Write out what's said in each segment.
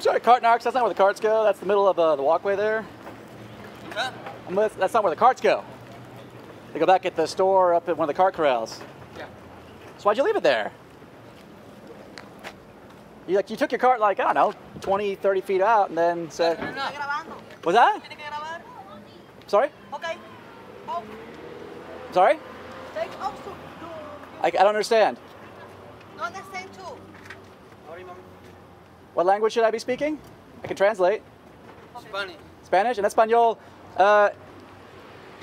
Sorry, cart narcs. That's not where the carts go. That's the middle of uh, the walkway there. Huh? I'm That's not where the carts go. They go back at the store up at one of the cart corrals. Yeah. So why'd you leave it there? You like you took your cart like I don't know, 20, 30 feet out, and then said, Está "Was that? Tiene que grabar. Sorry, Okay. Oh, sorry. take off to, I, I don't understand. no understand too. What language should I be speaking? I can translate. Spanish. Spanish. En español, uh,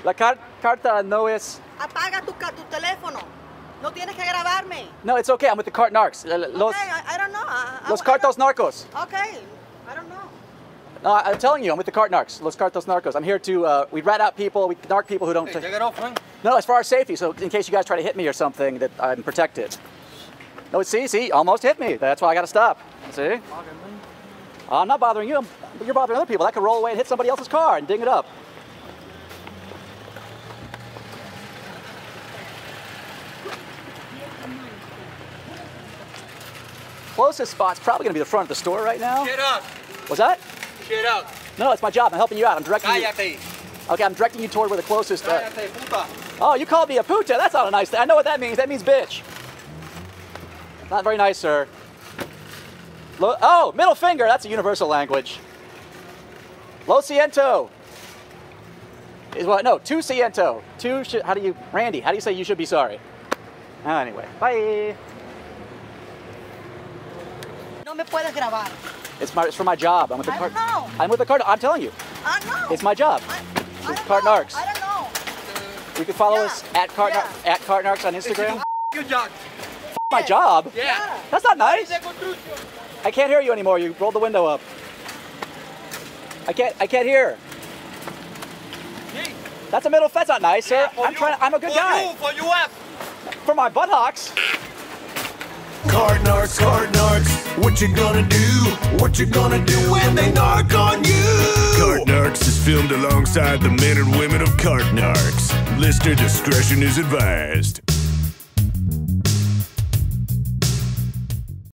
la car- carta no es. Apaga tu, ca- tu teléfono. No tienes que grabarme. No, it's okay. I'm with the cart narcs. Los, okay, I, I don't know. I, I- los I cartos narcos. Okay, I don't know. No, I- I'm telling you, I'm with the cart narcs. Los cartos narcos. I'm here to. Uh, we rat out people. We narc people who don't. Hey, take it off, man. No, it's for our safety. So in case you guys try to hit me or something, that I'm protected. No, see, see, almost hit me. That's why I got to stop. See? I'm not bothering you. You're bothering other people. That could roll away and hit somebody else's car and ding it up. Closest spot's probably going to be the front of the store right now. Get up. Was that? Get out. No, it's my job. I'm helping you out. I'm directing you. Okay, I'm directing you toward where the closest. Uh, Cállate, puta. Oh, you called me a puta. That's not a nice thing. I know what that means. That means bitch. Not very nice, sir. Lo- oh, middle finger. That's a universal language. Lo siento. Is what? No, tu siento. Tu how do you, Randy, how do you say you should be sorry? Ah, anyway, bye. No me puedes grabar. It's, my, it's for my job. I'm with the I cart. don't know. I'm with the cart. I'm telling you. I know. It's my job. I, I know. I don't know. You can follow Yeah. us at Cart, Yeah. at Cartnarcs on Instagram. Your job. My job. Yeah. That's not nice. I can't hear you anymore. You rolled the window up. I can't. I can't hear. That's a middle. That's not nice, sir. Yeah, I'm you. trying. I'm a good for guy. You, for you up. For my buttocks. Cart narcs, cart narcs, what you gonna do? What you gonna do when they narc on you? Cart Narcs is filmed alongside the men and women of Cart Narcs. Listener discretion is advised.